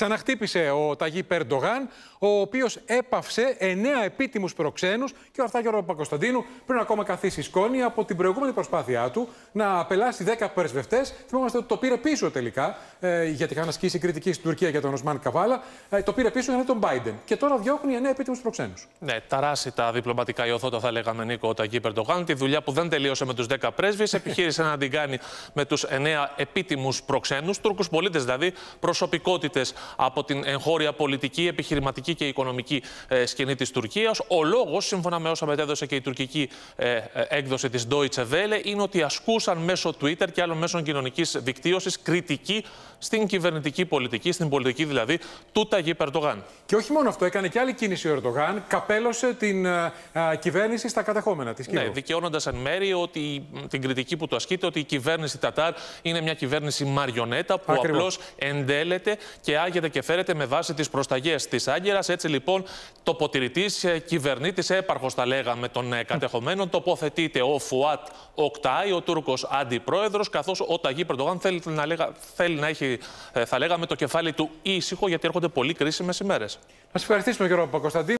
Ξαναχτύπησε ο Ταγί Περντογάν, ο οποίος έπαυσε εννέα επίτιμους προξένους και ο Αρθάκη Παπακοσταντίνου πριν ακόμα καθίσει σκόνη από την προηγούμενη προσπάθειά του να απελάσει 10 πρεσβευτές. Θυμόμαστε ότι το πήρε πίσω τελικά, ε, γιατί είχαν ασκήσει κριτική στην Τουρκία για τον Οσμάν Καβάλα. Ε, το πήρε πίσω για τον Biden. Και τώρα διώχνει εννέα επίτιμους προξένους. Ναι, ταράσει τα διπλωματικά ιωθώτα, θα λέγαμε Νίκο, ο Ταγί Περντογάν. Τη δουλειά που δεν τελείωσε με τους 10 πρέσβεις, επιχείρησε να την κάνει με τους 9 επίτιμους προξένους, Τούρκους πολίτες δηλαδή, προσωπικότητες από την εγχώρια πολιτική, επιχειρηματική και οικονομική ε, σκηνή της Τουρκίας. Ο λόγος, σύμφωνα με όσα μετέδωσε και η τουρκική ε, ε, έκδοση της Deutsche Welle, είναι ότι ασκούσαν μέσω Twitter και άλλων μέσων κοινωνικής δικτύωσης κριτική στην κυβερνητική πολιτική, στην πολιτική δηλαδή του Ταγί Περντογάν. Και όχι μόνο αυτό, έκανε και άλλη κίνηση ο Ερντογάν, καπέλωσε την α, κυβέρνηση στα κατεχόμενα της. Ναι, δικαιώνοντας εν μέρη ότι την κριτική που του ασκείται ότι η κυβέρνηση Τατάρ είναι μια κυβέρνηση μαριονέτα που απλώς εντέλεται και άγεται και φέρεται με βάση τις προσταγές της Άγκυρας. Έτσι λοιπόν, τοποτηρητή, ε, κυβερνήτης, έπαρχος θα λέγαμε των ε, κατεχομένων, τοποθετείται ο Φουάτ Οκτάι, ο Τούρκος αντιπρόεδρος, καθώς ο Ταγί Περντογάν θέλει να, λέγα, θέλει να έχει, ε, θα λέγαμε, το κεφάλι του ήσυχο, γιατί έρχονται πολύ κρίσιμες ημέρες. Να σα ευχαριστήσουμε, Γιώργο Παπακοσταντίνου.